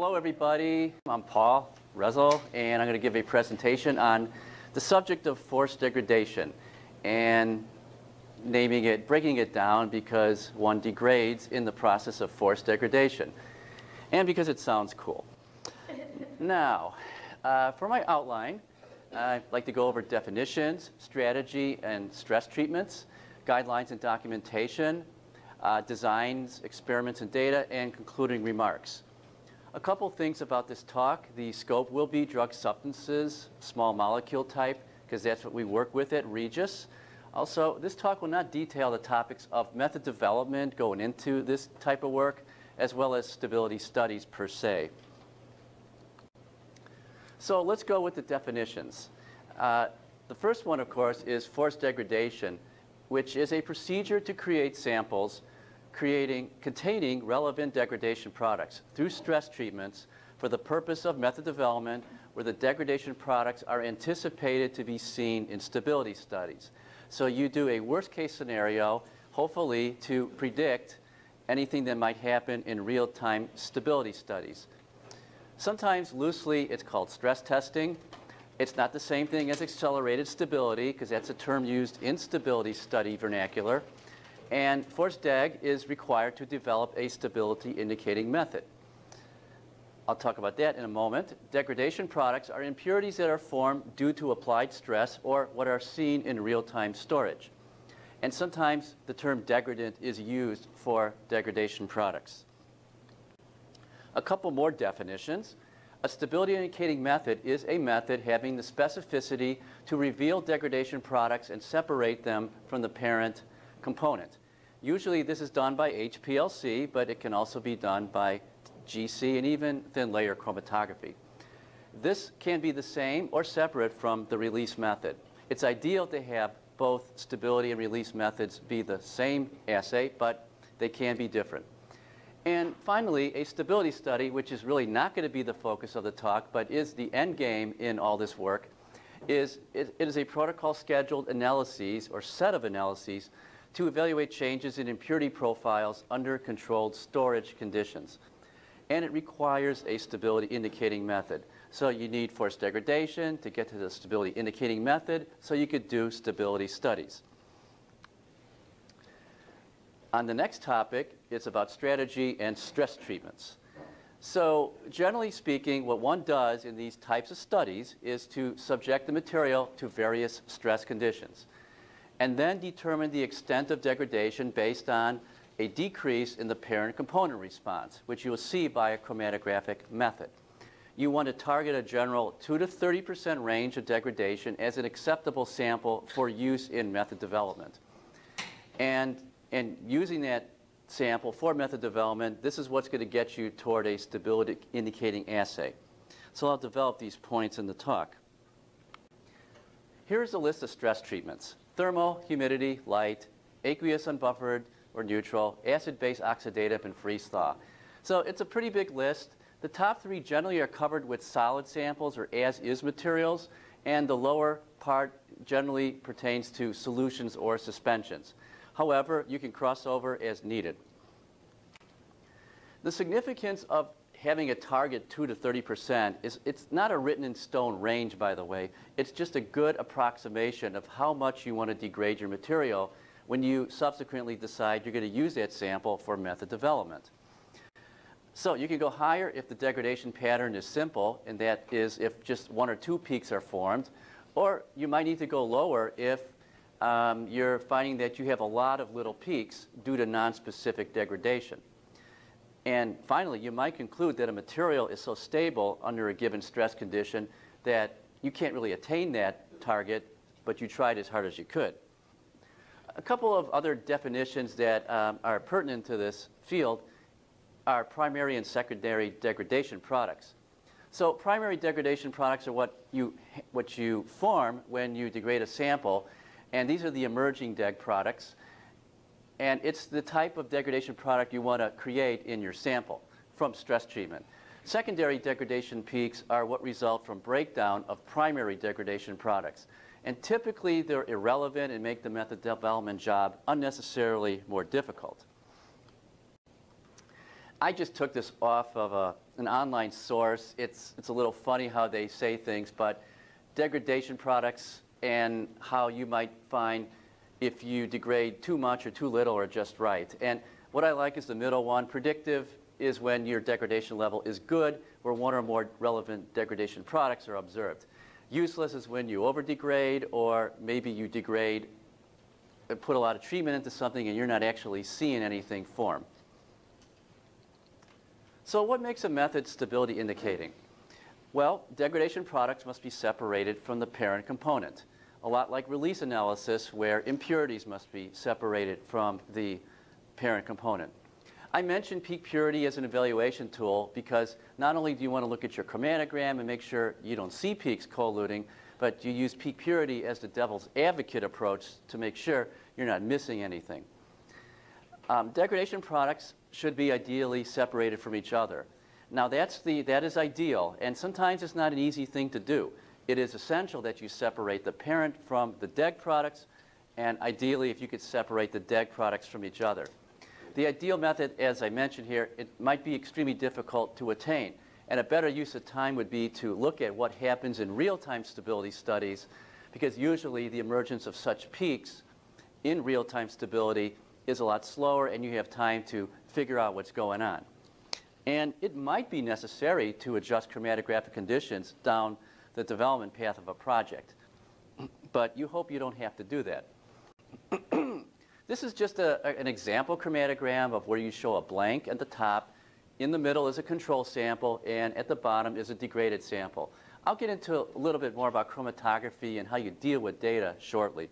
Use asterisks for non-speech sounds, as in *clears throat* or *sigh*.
hello everybody. I'm Paul Wrezel, and I'm going to give a presentation on the subject of force degradation and naming it, breaking it down because one degrades in the process of force degradation and because it sounds cool. *laughs* now, uh, for my outline, I'd like to go over definitions, strategy and stress treatments, guidelines and documentation, uh, designs, experiments and data, and concluding remarks. A couple things about this talk. The scope will be drug substances, small molecule type, because that's what we work with at Regis. Also, this talk will not detail the topics of method development going into this type of work, as well as stability studies per se. So let's go with the definitions. Uh, the first one, of course, is force degradation, which is a procedure to create samples creating, containing relevant degradation products through stress treatments for the purpose of method development where the degradation products are anticipated to be seen in stability studies. So you do a worst case scenario, hopefully to predict anything that might happen in real-time stability studies. Sometimes loosely it's called stress testing. It's not the same thing as accelerated stability because that's a term used in stability study vernacular. And force deg is required to develop a stability indicating method. I'll talk about that in a moment. Degradation products are impurities that are formed due to applied stress or what are seen in real-time storage. And sometimes the term degradant is used for degradation products. A couple more definitions. A stability indicating method is a method having the specificity to reveal degradation products and separate them from the parent component. Usually this is done by HPLC, but it can also be done by GC and even thin layer chromatography. This can be the same or separate from the release method. It's ideal to have both stability and release methods be the same assay, but they can be different. And finally, a stability study, which is really not going to be the focus of the talk, but is the end game in all this work, is it, it is a protocol scheduled analyses or set of analyses to evaluate changes in impurity profiles under controlled storage conditions. And it requires a stability indicating method. So you need force degradation to get to the stability indicating method so you could do stability studies. On the next topic, it's about strategy and stress treatments. So generally speaking, what one does in these types of studies is to subject the material to various stress conditions and then determine the extent of degradation based on a decrease in the parent component response, which you will see by a chromatographic method. You want to target a general 2 to 30% range of degradation as an acceptable sample for use in method development. And, and using that sample for method development, this is what's going to get you toward a stability indicating assay. So I'll develop these points in the talk. Here's a list of stress treatments thermal, humidity, light, aqueous unbuffered or neutral, acid-base oxidative, and freeze-thaw. So it's a pretty big list. The top three generally are covered with solid samples or as-is materials, and the lower part generally pertains to solutions or suspensions. However, you can cross over as needed. The significance of having a target 2 to 30 percent is it's not a written in stone range by the way. It's just a good approximation of how much you want to degrade your material when you subsequently decide you're going to use that sample for method development. So you can go higher if the degradation pattern is simple and that is if just one or two peaks are formed or you might need to go lower if um, you're finding that you have a lot of little peaks due to non-specific degradation and finally, you might conclude that a material is so stable under a given stress condition that you can't really attain that target, but you tried as hard as you could. A couple of other definitions that um, are pertinent to this field are primary and secondary degradation products. So primary degradation products are what you, what you form when you degrade a sample, and these are the emerging deg products. And it's the type of degradation product you want to create in your sample from stress treatment. Secondary degradation peaks are what result from breakdown of primary degradation products. And typically they're irrelevant and make the method development job unnecessarily more difficult. I just took this off of a, an online source. It's, it's a little funny how they say things, but degradation products and how you might find if you degrade too much or too little or just right. And what I like is the middle one. Predictive is when your degradation level is good, where one or more relevant degradation products are observed. Useless is when you over-degrade or maybe you degrade and put a lot of treatment into something and you're not actually seeing anything form. So what makes a method stability indicating? Well, degradation products must be separated from the parent component, a lot like release analysis where impurities must be separated from the parent component. I mentioned peak purity as an evaluation tool because not only do you want to look at your chromatogram and make sure you don't see peaks co-eluting, but you use peak purity as the devil's advocate approach to make sure you're not missing anything. Um, degradation products should be ideally separated from each other. Now that's the, that is ideal, and sometimes it's not an easy thing to do. It is essential that you separate the parent from the DEG products, and ideally if you could separate the DEG products from each other. The ideal method, as I mentioned here, it might be extremely difficult to attain. And a better use of time would be to look at what happens in real-time stability studies, because usually the emergence of such peaks in real-time stability is a lot slower, and you have time to figure out what's going on. And it might be necessary to adjust chromatographic conditions down the development path of a project. But you hope you don't have to do that. *clears throat* this is just a, an example chromatogram of where you show a blank at the top, in the middle is a control sample, and at the bottom is a degraded sample. I'll get into a little bit more about chromatography and how you deal with data shortly.